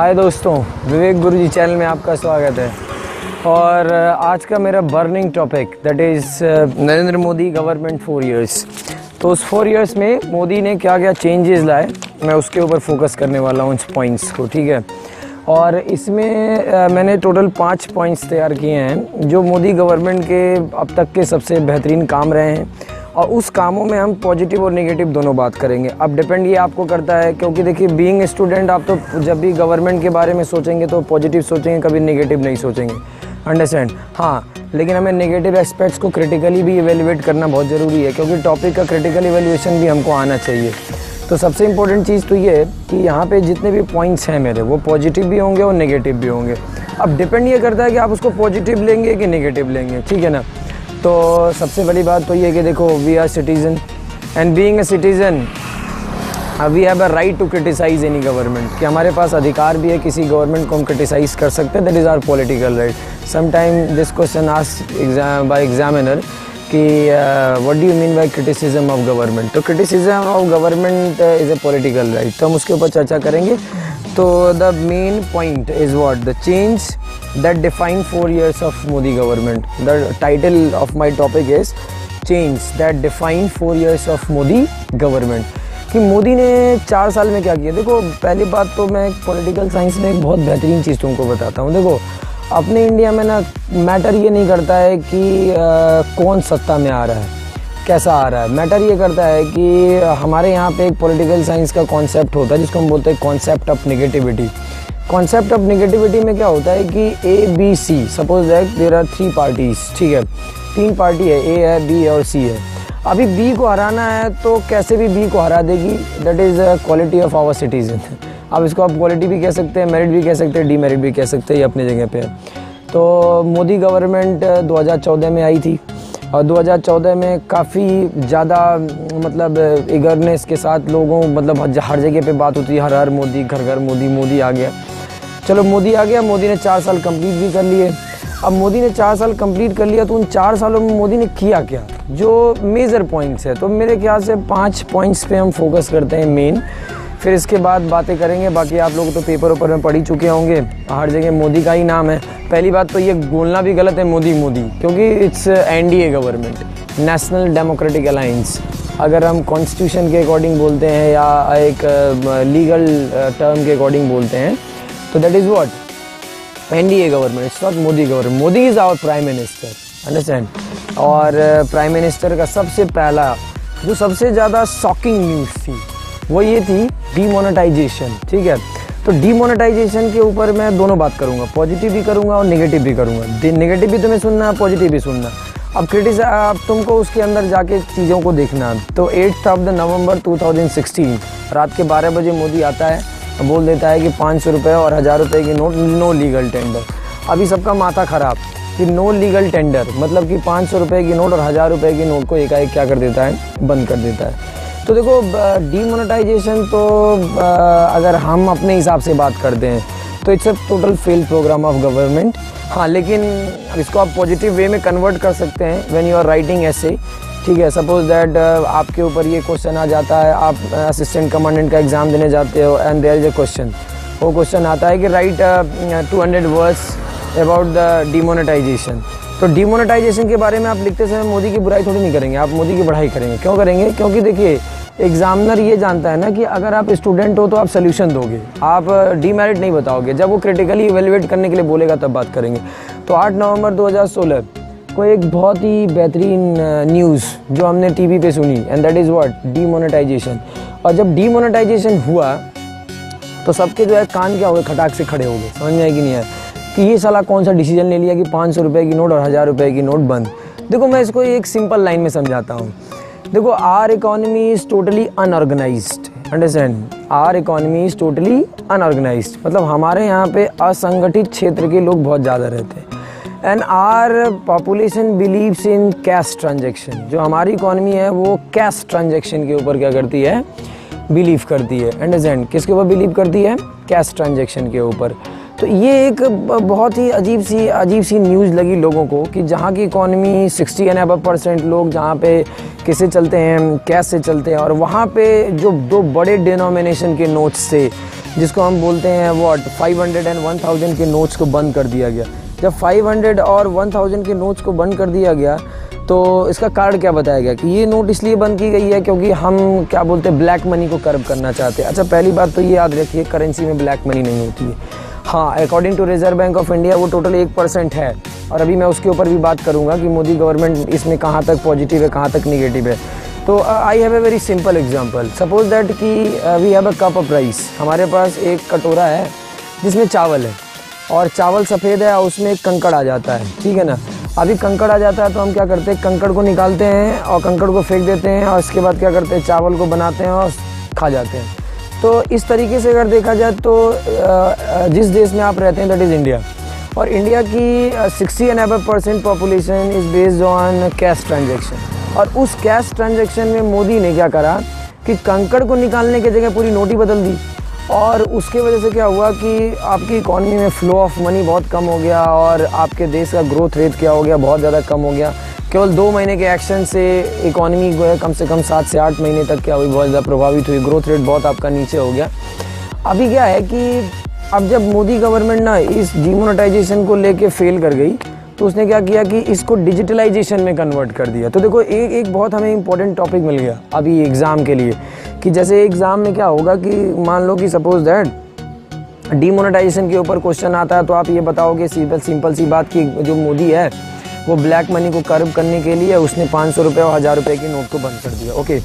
हाय दोस्तों, विवेक गुरु जी चैनल में आपका स्वागत है। और आज का मेरा burning topic that is Narendra Modi government four years तो उस फोर इयर्स में मोदी ने क्या क्या चेंजेस लाए, मैं उसके ऊपर फोकस करने वाला हूँ पॉइंट्स को, ठीक है? और इसमें मैंने टोटल पाँच पॉइंट्स तैयार किए हैं, जो मोदी गवर्नमेंट के अब तक के सबसे बेहतरीन काम रहे हैं। और उस कामों में हम पॉजिटिव और नेगेटिव दोनों बात करेंगे। अब डिपेंड ये आपको करता है, क्योंकि देखिए बीइंग स्टूडेंट आप तो जब भी गवर्नमेंट के बारे में सोचेंगे तो पॉजिटिव सोचेंगे, कभी नेगेटिव नहीं सोचेंगे। अंडरस्टैंड हाँ लेकिन हमें नेगेटिव एस्पेक्ट्स को क्रिटिकली भी इवेल्युएट करना बहुत ज़रूरी है, क्योंकि टॉपिक का क्रिटिकल इवेल्युएशन भी हमको आना चाहिए। तो सबसे इम्पोर्टेंट चीज़ तो ये है कि यहाँ पे जितने भी पॉइंट्स हैं मेरे, वो पॉजिटिव भी होंगे और नेगेटिव भी होंगे। अब डिपेंड ये करता है कि आप उसको पॉजिटिव लेंगे कि नेगेटिव लेंगे, ठीक है ना? तो सबसे बड़ी बात तो ये कि देखो we are citizen and being a citizen we have a right to criticise any government कि हमारे पास अधिकार भी है, किसी गवर्नमेंट को हम क्रिटिसाइज कर सकते हैं that is our political right sometime this question us by examiner कि what do you mean by criticism of government तो criticism of government is a political right तो हम उसके ऊपर चर्चा करेंगे। तो the main point is what the change that define four years of Modi government the title of my topic is change that define four years of Modi government कि मोदी ने चार साल में क्या किया? देखो पहली बात तो मैं पॉलिटिकल साइंस में एक बहुत बेहतरीन चीज़ तुमको बताता हूँ। देखो अपने इंडिया में ना मैटर ये नहीं करता है कि आ, कौन सत्ता में आ रहा है। कैसा आ रहा है? मैटर ये करता है कि हमारे यहाँ पे एक पॉलिटिकल साइंस का कॉन्सेप्ट होता है, जिसको हम बोलते हैं concept of negativity concept of negativity में क्या होता है कि A B C suppose that there are three parties ठीक है? तीन पार्टी है ए है बी है और सी है. अभी बी को हराना है तो कैसे भी बी को हरा देगी? That is quality of our citizen अब इसको आप क्वालिटी भी कह सकते हैं मेरिट भी कह सकते हैं डी मेरिट भी कह सकते हैं, ये अपनी जगह पे तो मोदी गवर्नमेंट 2014 में आई थी. और 2014 में काफ़ी ज़्यादा मतलब इगरनेस के साथ लोगों मतलब हर जगह पे बात होती है हर हर मोदी घर घर मोदी मोदी आ गया। चलो, मोदी आ गया, मोदी ने चार साल कंप्लीट भी कर लिए। अब मोदी ने चार साल कंप्लीट कर लिया तो उन चार सालों में मोदी ने किया क्या? जो मेजर पॉइंट्स है तो मेरे ख्याल से पाँच पॉइंट्स पे हम फोकस करते हैं मेन फिर इसके बाद बातें करेंगे। बाकी आप लोग तो पेपर ऊपर में पढ़ ही चुके होंगे। हर जगह मोदी का ही नाम है। पहली बात तो ये बोलना भी गलत है मोदी मोदी, क्योंकि it's NDA government national democratic alliance अगर हम कॉन्स्टिट्यूशन के अकॉर्डिंग बोलते हैं या एक लीगल टर्म के अकॉर्डिंग बोलते हैं तो that is what N D A government it's not Modi government Modi is our prime minister understand और प्राइम मिनिस्टर का सबसे पहला, जो सबसे ज़्यादा शॉकिंग न्यूज़ थी वो ये थी डीमोनेटाइजेशन ठीक है? तो डीमोनेटाइजेशन के ऊपर मैं दोनों बात करूँगा। पॉजिटिव भी करूँगा और नेगेटिव भी करूँगा। नेगेटिव भी तुम्हें सुनना है पॉजिटिव भी सुनना। अब क्रिटिस अब तुमको उसके अंदर जाके चीज़ों को देखना। तो एट्थ ऑफ़ द नवंबर 2016 रात के 12 बजे मोदी आता है तो बोल देता है कि पाँच सौ रुपये और हज़ार रुपये की नोट नो लीगल टेंडर अभी सबका माथा ख़राब कि नो लीगल टेंडर मतलब कि पाँच सौ रुपये की नोट और हज़ार रुपये की नोट को एकाएक क्या कर देता है? बंद कर देता है। तो देखो डीमोनेटाइजेशन तो अगर हम अपने हिसाब से बात करते हैं तो it's a total fail programme of government हाँ लेकिन इसको आप पॉजिटिव वे में कन्वर्ट कर सकते हैं व्हेन यू आर राइटिंग ऐसे ठीक है सपोज़ दैट आपके ऊपर ये क्वेश्चन आ जाता है, आप असिस्टेंट कमांडेंट का एग्ज़ाम देने जाते हो and there is a question वो क्वेश्चन आता है कि write two hundred words about the demonetisation तो डीमोनेटाइजेशन के बारे में आप लिखते समय मोदी की बुराई थोड़ी नहीं करेंगे, आप मोदी की बढ़ाई करेंगे। क्यों करेंगे? क्योंकि देखिए एग्जामिनर ये जानता है ना कि अगर आप स्टूडेंट हो तो आप सोल्यूशन दोगे। आप डीमेरिट नहीं बताओगे। जब वो क्रिटिकली इवेलुएट करने के लिए बोलेगा तब बात करेंगे। तो 8 नवंबर 2016 को एक बहुत ही बेहतरीन न्यूज़ जो हमने टीवी पे सुनी and that is what demonetisation और जब डीमोनेटाइजेशन हुआ तो सबके जो है कान क्या हो गए? खटाक से खड़े हो गए। समझ में आएगी नहीं है कि ये साला कौन सा डिसीज़न ले लिया कि पाँच सौ रुपये की नोट और हज़ार रुपये की नोट बंद। देखो, मैं इसको एक सिंपल लाइन में समझाता हूँ। देखो our economy is totally unorganise understand our economy is totally unorganise मतलब हमारे यहाँ पे असंगठित क्षेत्र के लोग बहुत ज़्यादा रहते हैं। And our population believes in cash transaction जो हमारी इकोनॉमी है, वो कैश ट्रांजेक्शन के ऊपर क्या करती है? बिलीव करती है। अंडरस्टैंड किसके ऊपर बिलीव करती है? कैश ट्रांजेक्शन के ऊपर। तो ये एक बहुत ही अजीब सी अजीब सी न्यूज़ लगी लोगों को कि जहाँ की इकॉनमी 60 एंड अब परसेंट लोग जहाँ पे किसे चलते हैं कैश से चलते हैं और वहाँ पे जो दो बड़े डिनोमिनेशन के नोट्स से जिसको हम बोलते हैं वॉट 500 एंड 1000 के नोट्स को बंद कर दिया गया। जब 500 और 1000 के नोट्स को बंद कर दिया गया तो इसका कारण क्या बताया गया कि ये नोट इसलिए बंद की गई है क्योंकि हम क्या बोलते हैं ब्लैक मनी को कर्व करना चाहते हैं। अच्छा पहली बात तो ये याद रखिए करेंसी में ब्लैक मनी नहीं होती है। हाँ according to Reserve Bank of India वो टोटल एक परसेंट है। और अभी मैं उसके ऊपर भी बात करूँगा कि मोदी गवर्नमेंट इसमें कहाँ तक पॉजिटिव है, कहाँ तक निगेटिव है। तो I have a very simple example suppose that कि we have a cup of rice हमारे पास एक कटोरा है, जिसमें चावल है। और चावल सफ़ेद है और उसमें एक कंकड़ आ जाता है। ठीक है ना? अभी कंकड़ आ जाता है तो हम क्या करते हैं, कंकड़ को निकालते हैं और कंकड़ को फेंक देते हैं और इसके बाद क्या करते हैं, चावल को बनाते हैं और खा जाते हैं। तो इस तरीके से अगर देखा जाए तो जिस देश में आप रहते हैं दैट इज़ इंडिया और इंडिया की sixty and above percent population is based on cash transaction और उस कैश ट्रांजेक्शन में मोदी ने क्या करा कि कंकड़ को निकालने की जगह पूरी नोट ही बदल दी। और उसके वजह से क्या हुआ कि आपकी इकॉनमी में फ़्लो ऑफ़ मनी बहुत कम हो गया और आपके देश का ग्रोथ रेट क्या हो गया, बहुत ज़्यादा कम हो गया। केवल दो महीने के एक्शन से इकोनॉमी जो है कम से कम सात से आठ महीने तक क्या हुई, बहुत ज़्यादा प्रभावित हुई। ग्रोथ रेट बहुत आपका नीचे हो गया। अभी क्या है कि अब जब मोदी गवर्नमेंट ना इस डिमोनेटाइजेशन को लेके फेल कर गई तो उसने क्या किया कि इसको डिजिटलाइजेशन में कन्वर्ट कर दिया। तो देखो, एक एक बहुत हमें इंपॉर्टेंट टॉपिक मिल गया अभी एग्ज़ाम के लिए, कि जैसे एग्ज़ाम में क्या होगा कि मान लो कि सपोज़ दैट डिमोनेटाइजेशन के ऊपर क्वेश्चन आता है तो आप ये बताओगे सिंपल सिंपल सी बात कि जो मोदी है वो ब्लैक मनी को कर्व करने के लिए उसने पाँच सौ रुपये और हज़ार रुपये की नोट को बंद कर दिया ओके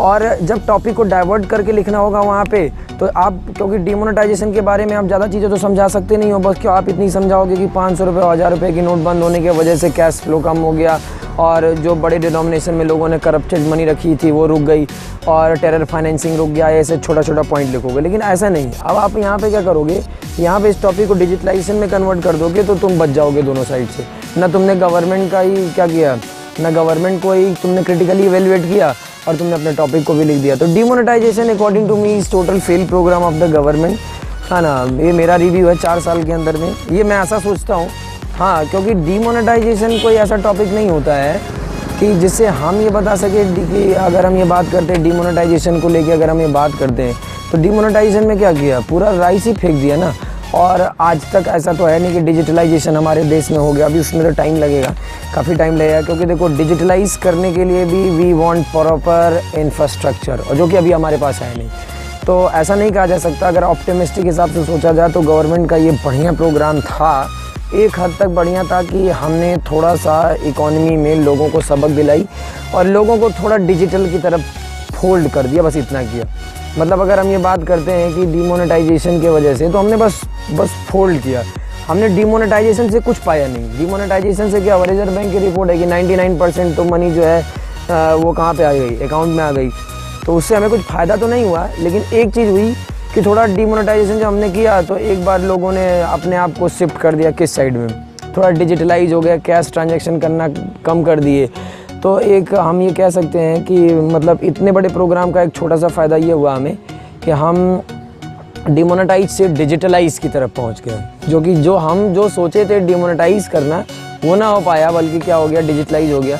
और जब टॉपिक को डाइवर्ट करके लिखना होगा वहाँ पे तो आप, क्योंकि डिमोनेटाइजेशन के बारे में आप ज़्यादा चीज़ें तो समझा सकते नहीं हो, बस क्यों आप इतनी समझाओगे कि पाँच सौ रुपये और हज़ार रुपये की नोट बंद होने की वजह से कैश फ्लो कम हो गया और जो बड़े डिनोमिनेशन में लोगों ने करप्टेड मनी रखी थी, वो रुक गई और टेरर फाइनेंसिंग रुक गया, ऐसे छोटा छोटा पॉइंट लिखोगे। लेकिन ऐसा नहीं अब आप यहाँ पर क्या करोगे? यहाँ पे इस टॉपिक को डिजिटलाइजेशन में कन्वर्ट कर दोगे तो तुम बच जाओगे दोनों साइड से। ना तुमने गवर्नमेंट का ही क्या किया? ना गवर्नमेंट को ही तुमने क्रिटिकली इवेलुएट किया और तुमने अपने टॉपिक को भी लिख दिया। तो demonetisation according to me is total fail programme of the government हाँ ना, ये मेरा रिव्यू है चार साल के अंदर में। ये मैं ऐसा सोचता हूँ। हाँ क्योंकि डिमोनेटाइजेशन कोई ऐसा टॉपिक नहीं होता है कि जिससे हम ये बता सके कि अगर हम ये बात करते हैं डिमोनेटाइजेशन को लेके अगर हम ये बात करते हैं तो डिमोनेटाइजेशन में क्या किया? पूरा राइस ही फेंक दिया ना। और आज तक ऐसा तो है नहीं कि डिजिटलाइजेशन हमारे देश में हो गया। अभी उसमें तो टाइम लगेगा। काफ़ी टाइम लगेगा क्योंकि देखो डिजिटलाइज करने के लिए भी वी वांट प्रॉपर इंफ्रास्ट्रक्चर और जो कि अभी हमारे पास है नहीं। तो ऐसा नहीं कहा जा सकता। अगर ऑप्टिमिस्टिक हिसाब से सोचा जाए तो गवर्नमेंट का ये बढ़िया प्रोग्राम था। एक हद तक बढ़िया था कि हमने थोड़ा सा इकोनॉमी में लोगों को सबक दिलाई और लोगों को थोड़ा डिजिटल की तरफ़ फोल्ड कर दिया। बस इतना किया। मतलब अगर हम ये बात करते हैं कि डिमोनेटाइजेशन की वजह से तो हमने बस बस फोल्ड किया। हमने डिमोनेटाइजेशन से कुछ पाया नहीं। डिमोनेटाइजेशन से क्या हुआ? रिज़र्व बैंक की रिपोर्ट है कि 99 परसेंट तो मनी जो है वो कहाँ पे आ गई? अकाउंट में आ गई। तो उससे हमें कुछ फ़ायदा तो नहीं हुआ, लेकिन एक चीज़ हुई कि थोड़ा डिमोनेटाइजेशन जब हमने किया तो एक बार लोगों ने अपने आप को शिफ्ट कर दिया किस साइड में? थोड़ा डिजिटलाइज हो गया कैश ट्रांजेक्शन करना कम कर दिए। तो एक हम ये कह सकते हैं कि मतलब इतने बड़े प्रोग्राम का एक छोटा सा फ़ायदा ये हुआ हमें कि हम डिमोनेटाइज से डिजिटलाइज की तरफ़ पहुँच गए। जो कि जो हम जो सोचे थे डिमोनेटाइज करना, वो ना हो पाया, बल्कि क्या हो गया डिजिटलाइज हो गया।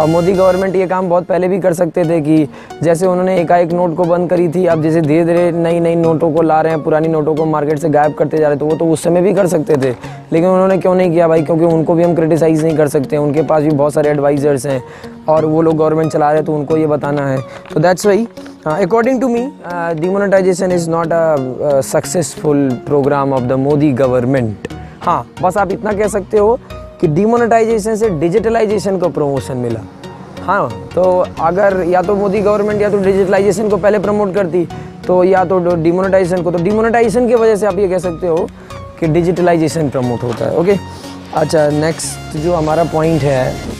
और मोदी गवर्नमेंट ये काम बहुत पहले भी कर सकते थे कि जैसे उन्होंने एकाएक नोट को बंद करी थी, अब जैसे धीरे धीरे नई नई नोटों को ला रहे हैं, पुरानी नोटों को मार्केट से गायब करते जा रहे तो वो तो उस समय भी कर सकते थे। लेकिन उन्होंने क्यों नहीं किया भाई? क्योंकि उनको भी हम क्रिटिसाइज़ नहीं कर सकते, उनके पास भी बहुत सारे एडवाइज़र्स हैं और वो लोग गवर्नमेंट चला रहे तो उनको ये बताना है। तो that's why according to me demonetisation is not a successful programme of the Modi government हाँ बस आप इतना कह सकते हो कि डिमोनेटाइजेशन से डिजिटलाइजेशन को प्रमोशन मिला। हाँ तो अगर या तो मोदी गवर्नमेंट या तो डिजिटलाइजेशन को पहले प्रमोट करती तो या तो डिमोनेटाइजेशन को तो डिमोनेटाइजेशन की वजह से आप ये कह सकते हो कि डिजिटलाइजेशन प्रमोट होता है ओके अच्छा नेक्स्ट जो हमारा पॉइंट है